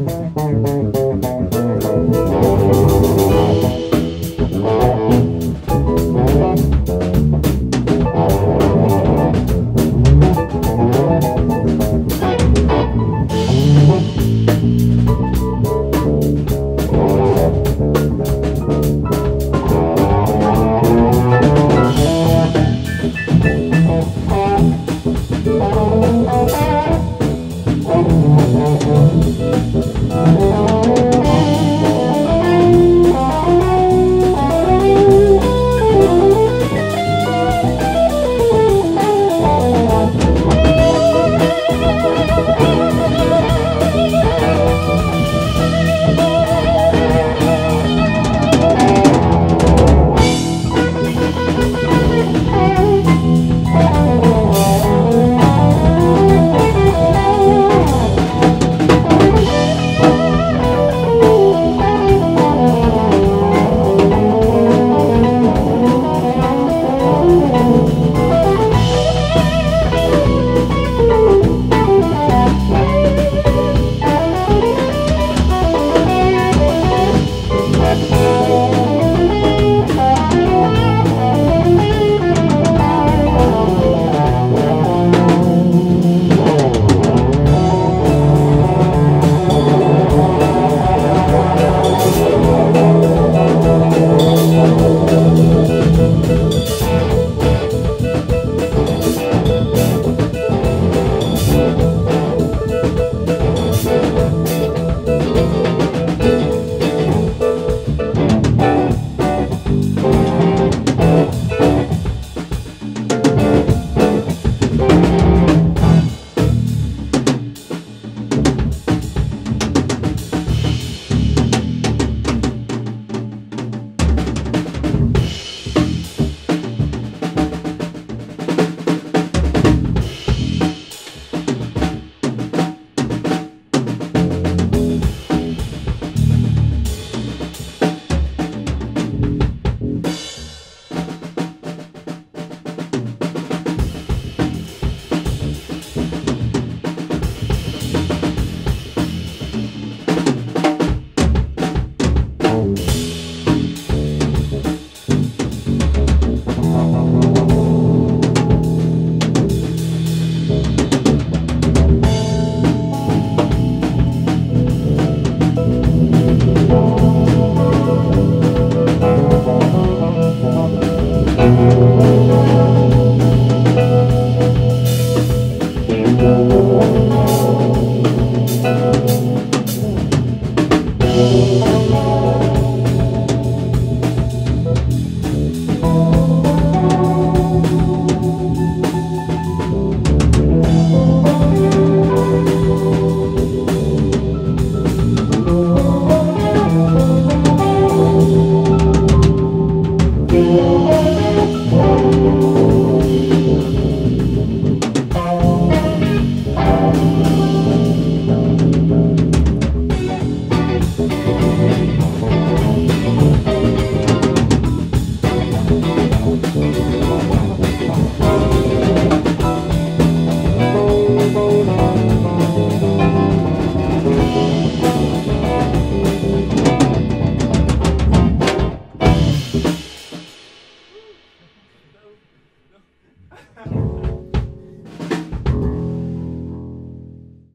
Música